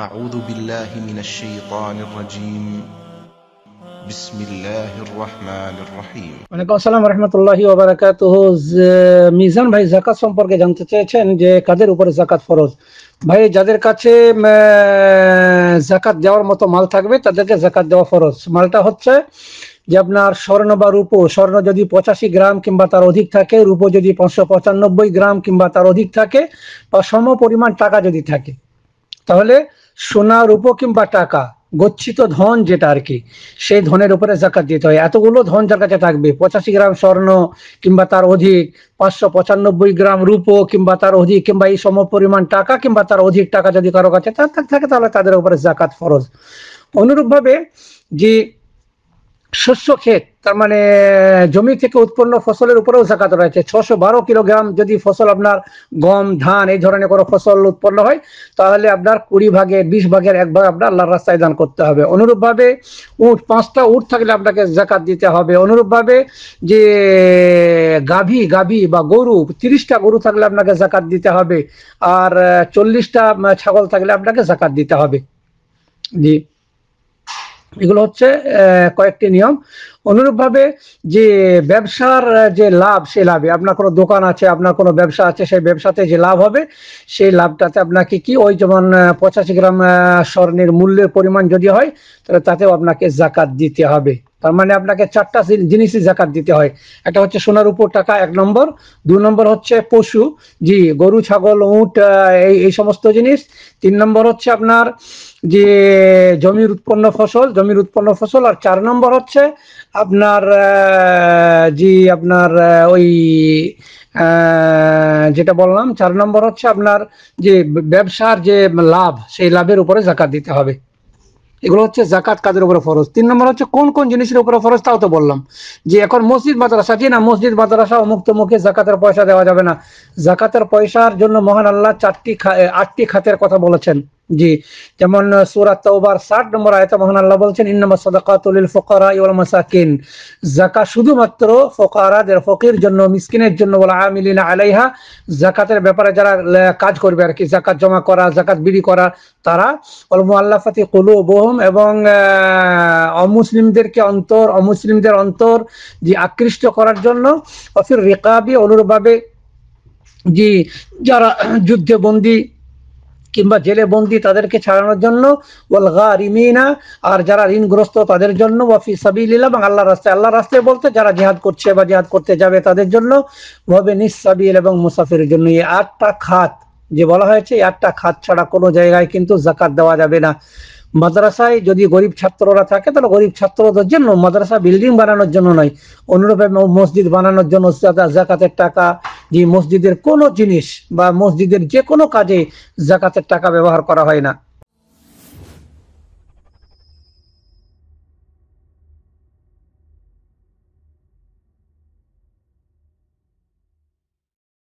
أعوذ بالله من الشيطان الرجيم بسم الله الرحمن الرحيم ওয়ালাইকুম আসসালাম রহমতুল্লাহি ওবারাকাতুহ মিজান ভাই জাকাত সম্পর্কে জানতে চেয়েছেন যে কাদের উপরে জাকাত ফরজ ভাই যাদের কাছে উম, আহ, জাকাত দেওয়ার মতো মাল থাকবে তাদেরকে জাকাত দেওয়া ফরজ মালটা হচ্ছে যে আপনার স্বর্ণ বা রূপো স্বর্ণ যদি পঁচাশি গ্রাম কিংবা তার অধিক থাকে রূপো যদি পাঁচশো পঁচানব্বই গ্রাম কিংবা তার অধিক থাকে বা সম পরিমাণ টাকা যদি থাকে তাহলে সোনা রূপ কিংবা টাকা, গচ্ছিত ধন যেটা আর কি, সেই ধনের উপরে জাকাত দিতে হয়। এতগুলো ধন যার কাছে থাকবে? পঁচাশি গ্রাম স্বর্ণ কিংবা তার অধিক, পাঁচশো পঁচানব্বই গ্রাম রূপো কিংবা তার অধিক, কিংবা এই সম পরিমাণ টাকা কিংবা তার অধিক টাকা যদি কারও কাছে থাকে, তাহলে তাদের উপরে জাকাত ফরজ। অনুরূপভাবে যে শস্য ক্ষেত, তার মানে জমি থেকে উৎপন্ন ফসলের উপরেও জাকাত রয়েছে। ছশো বারো কিলোগ্রাম যদি ফসল আপনার গম, ধান, এই ধরনের কোনো ফসল উৎপন্ন হয়, তাহলে আপনার কুড়ি ভাগের বিশ ভাগের এক ভাগ আপনার আল্লাহর রাস্তায় দান করতে হবে। অনুরূপভাবে উট, পাঁচটা উট থাকলে আপনাকে জাকাত দিতে হবে। অনুরূপভাবে যে গাভী গাভী বা গরু, তিরিশটা গরু থাকলে আপনাকে জাকাত দিতে হবে। আর, চল্লিশটা ছাগল থাকলে আপনাকে জাকাত দিতে হবে। জি। এগুলো হচ্ছে কয়েকটি নিয়ম। অনুরূপভাবে যে ব্যবসার যে লাভ সেই লাভে। আপনার কোনো দোকান আছে, আপনার কোনো ব্যবসা আছে, সেই ব্যবসাতে যে লাভ হবে, সেই লাভটাতে আপনাকে কি ওই যেমন পঁচাশি গ্রাম স্বর্ণের মূল্যের পরিমাণ যদি হয়, তাহলে তাতেও আপনাকে জাকাত দিতে হবে। তার মানে আপনাকে চারটা জিনিসই জাকাত দিতে হয়। একটা হচ্ছে সোনার উপর টাকা, এক নম্বর। দু নম্বর হচ্ছে পশু, জি, গরু, ছাগল, উট এই এই সমস্ত জিনিস। তিন নম্বর হচ্ছে আপনার যে জমির উৎপন্ন ফসল, জমির উৎপন্ন ফসল। আর চার নম্বর হচ্ছে আপনার জি, আপনার ওই যেটা বললাম, চার নম্বর হচ্ছে আপনার যে ব্যবসার যে লাভ, সেই লাভের উপরে জাকাত দিতে হবে। এগুলো হচ্ছে জাকাত কাজের উপরে ফরজ। তিন নম্বর হচ্ছে কোন কোন জিনিসের উপরে ফরজ তাও তো বললাম। যে এখন মসজিদ, মাদ্রাসা কি না? মসজিদ, মাদ্রাসা অমুক্ত মুখে জাকাতের পয়সা দেওয়া যাবে না। জাকাতের পয়সার জন্য মহান আল্লাহ চারটি আটটি খাতের কথা বলেছেন। জি, যেমন সূরা তাওবার 60 নম্বর আয়াতে মহান আল্লাহ বলছেন ইন্নামাস সাদাকাতুল লিল ফুকারা ওয়াল মাসাকিন। যাকাত শুধুমাত্র ফুকারাদের, ফকির জন্য, মিসকিনের জন্য, ওয়াল আমিলিনা আলাইহা, যাকাতের ব্যাপারে যারা কাজ করবে আর কি যাকাত জমা করা, যাকাত বিলি করা, তারা, ওয়াল মুআল্লাফাতি কুলুবুহুম এবং অমুসলিমদেরকে অন্তর, অমুসলিমদের অন্তর যে আকৃষ্ট করার জন্য, অফির রিকাবি অনুরূপভাবে যে যারা যুদ্ধে বন্দী কিংবা জেলে বন্দি তাদেরকে ছাড়ানোর জন্য ওয়ালগা আর যারা ঋণগ্রস্ত তাদের জন্য আল্লাহ রাস্তায়। আল্লাহ রাস্তায় বলতে যারা জেহাদ করছে বা জেহাদ করতে যাবে তাদের জন্য ভাবে নিঃসাবিল এবং মুসাফিরের জন্য। এই আটটা খাত, যে বলা হয়েছে, এই আটটা খাত ছাড়া কোনো জায়গায় কিন্তু জাকাত দেওয়া যাবে না। মাদ্রাসায় যদি গরিব ছাত্ররা থাকে, তাহলে গরিব ছাত্রদের জন্য মাদ্রাসা বিল্ডিং বানানোর জন্য নয়। অনুরূপে মসজিদ বানানোর জন্য জাকা- জাকাতের টাকা যে মসজিদের কোনো জিনিস বা মসজিদের যে কোনো কাজে জাকাতের টাকা ব্যবহার করা হয় না।